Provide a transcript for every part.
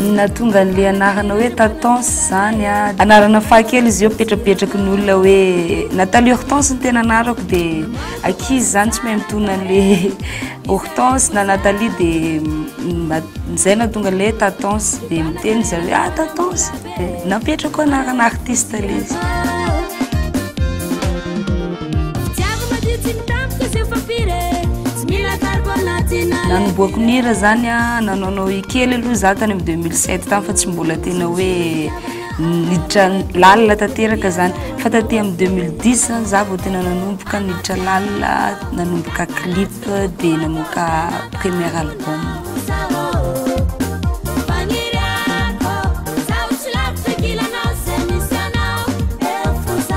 Ny nahatonga an'ilay anarana hoe Tatons izany an, anarana fahakely izy io apetrapetraky ny olona hoe Nathalie Hortense no tena anarako dia ankizy izany tsy mahay mitony an'ilay Hortense na Nathalie dia izay no nahatonga an'ilay hoe Tatons dia miteny izy hoe ah Tatons. Napetrako anarana artiste le izy. Nanomboako nihira zany a, nanaonao kely aloha za tany am 2007 tany fa tsy mbola tena hoe niditra lalina tanteraka zany. Fa taty am 2010 zany za vao tena nanomboka niditra lalina, nanomboka clip de namoaka premier album.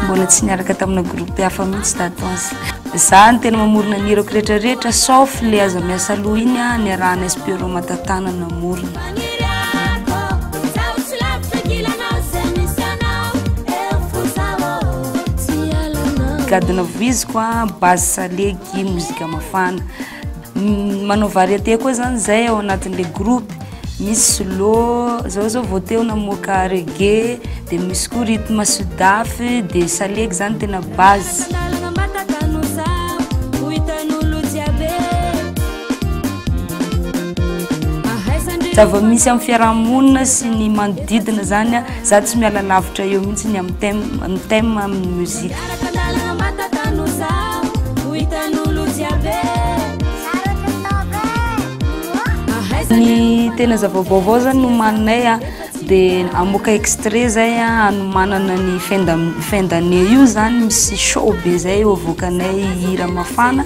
Mbola tsy niaraka tamina groupe hafa mihitsy tato aza. Za no tena mamorona ny hirako rehetrarehetra sauf le aza miasa loha iny a niarahanay sy Pierrot Matatana namorona. Gadona voiziko a, base salegy, mozika mafana. Manao variété koa zany zay ao anatin'le groupe misy slow zao zao vao teo namoaka reggae de misy koa rythme sudafy de salegy zany tena base zava-misy amin'ny fiarahamonina sy ny manodidina zany a za tsy miala lavitra eo mihitsy ny amin'ny thème amin'ny thème amin'ny musique Ny tena zava-baovao zany nomaninay a dia hamoaka extrait zay a hanomanana ny fin d'am- fin d'année io zany misy show be zay ho avoakanay hira mafana.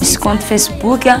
Misy compte facebook a.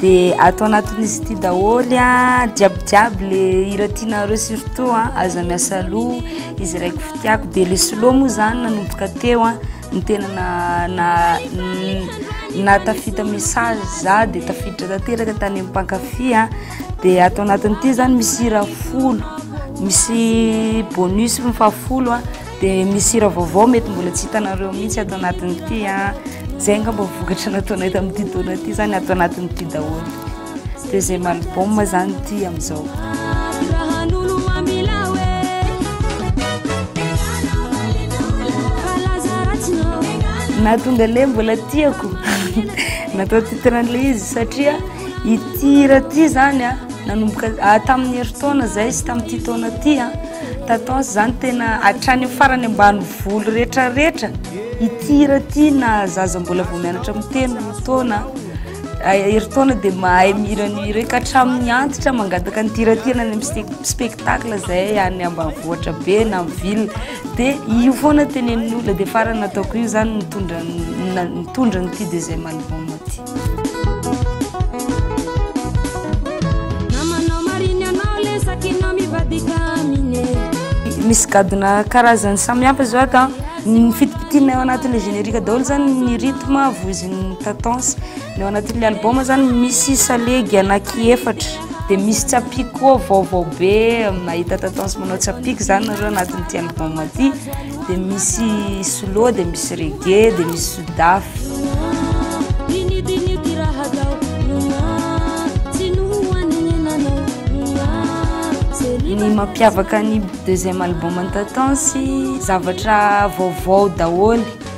dia ato anatin'izy ity daholo a jiabijiaby le hira tianareo surtout a aza miasa loha izy raiky fitiako dia le solo moa zany nanomboka teo a ny tena na na natafita message za dia tafiditra tanteraka tany amin'ny mpankafy a dia ato anatin'ity zany misy hira folo misy bonus fahafolo a Dia misy hira vaovao mety mbola tsy hitanareo mihitsy ato anatin'ity a. Ah. Zay angamba vokatra nataonay tamin'ity taona ity zany ato anatin'ity daholo. Deuxième album zany ity amizao. Na tonga le mbola tiako natao titre an'le izy satria ity hira ty zany a nanomboka ah, tamin'ny herintaona zay sy tamin'ity taona ty a Tatons zany tena hatrany farany ambanivolo retraretra ity hira ity na zaza mbola vao mianatra miteny taona herintaona dia mahay mihira an'io hira io ka hatramin'ny antitra mangataka ny hira ity any amin'ny spectacle zay any ambanivohitra be na amin'ny ville dia io foana tenenin'ny olona dia farany nataoko io zany nitondra nitondra an'ity deuxième album ity misy gadona karazany samihafa zao ato an ny fitipitiana eo anatin'ilay générique daholo zany ny rythme voizin'ny tatance ny eo anatin'ilay album zany misy salegy anaky efatra dia misy tsapiko koa vaovao be mahita tatance manao tsapiko zany nareo anatin'ity album ity Dia misy slow, dia misy reggae, dia misy sudaf. Ny mampiavaka ny deuxième album an'i Tatansy zavatra vaovao daholo.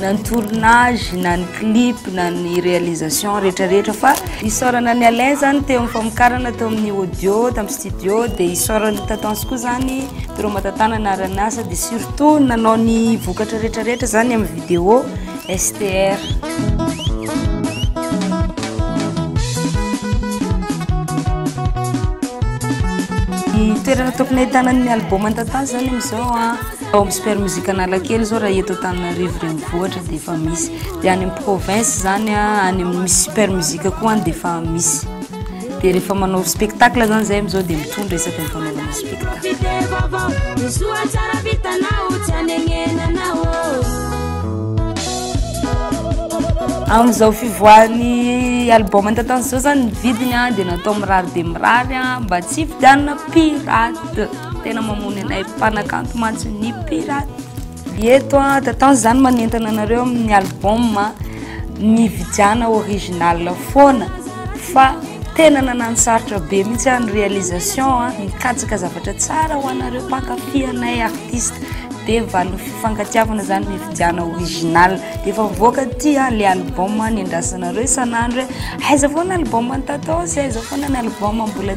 na ny tournage na ny clip na ny réalisation rehetra rehetra fa isaorana an'i Alain zany teo amin'ny famokarana tao amin'ny audio tamin'ny studio dia isaorana an'i Tatans koa zany teo Matatana niara-niasa dia surtout nanao ny vokatra rehetra rehetra zany amin'ny vidéo STR. Ny toerana tokony ahitana ny album an'i Tatans zany amin'izao an. Ao amin'ny Super Musique Analakely izao raha eto Antananarivo renivohitra dia efa misy. Dia any amin'ny province izany any amin'ny misy Super Musique koa any dia efa misy. Dia rehefa manao spectacle izany izay amin'izao dia mitondra isaky ny fanaovana spectacle. Amin'izao fivoahan'ny album an-tantanin'izao izany ny vidiny dia natao mirary dia mirary mba tsy hividianana. Pirate! Tena mamono anay mpanakanto mantsy ny pirate. Eto a, Tatans zany manentana anareo amin'ny album a, ny vidiana original foana fa tena nananosarotra be mihitsy aho ny réalisation a, mikatsaka zavatra tsara ho anareo mpankafy anay artiste dia valin'ny fifankatiavana zany ny vidiana original. Dia efa mivoaka aty a, le album nendasanareo isan'andro hoe aiza foana album an'i Tatans e, aiza foana ny album mbola.